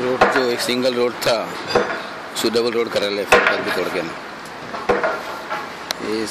road जो एक single road था, उसको डबल रोड करा ले फुटपाथ भी तोड़ के ना ये